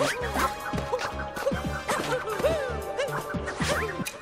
フッフッフッ。